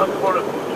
up for it.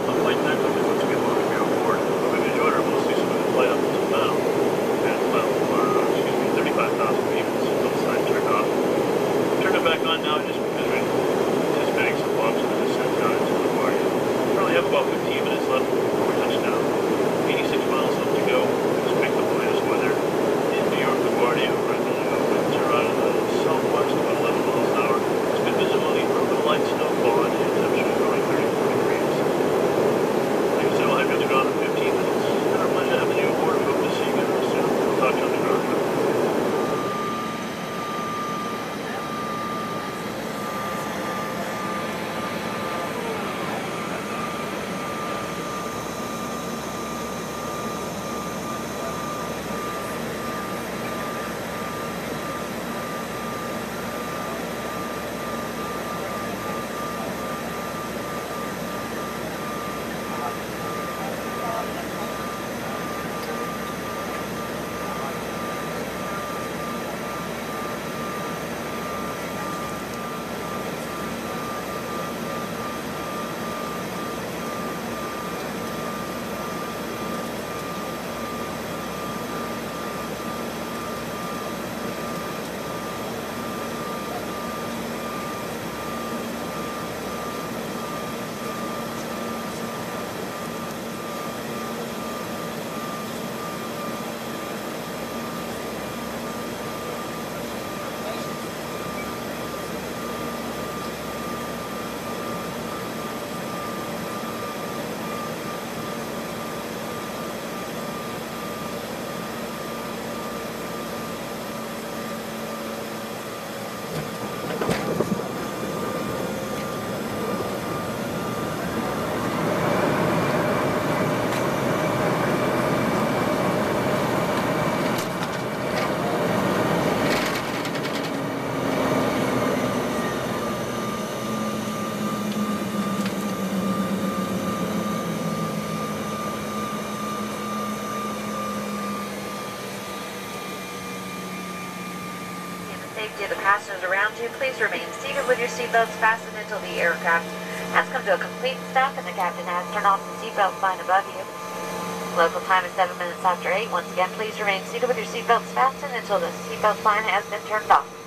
Safety of the passengers around you, please remain seated with your seatbelts fastened until the aircraft has come to a complete stop and the captain has turned off the seatbelt sign above you. Local time is 7 minutes after 8. Once again, please remain seated with your seatbelts fastened until the seatbelt sign has been turned off.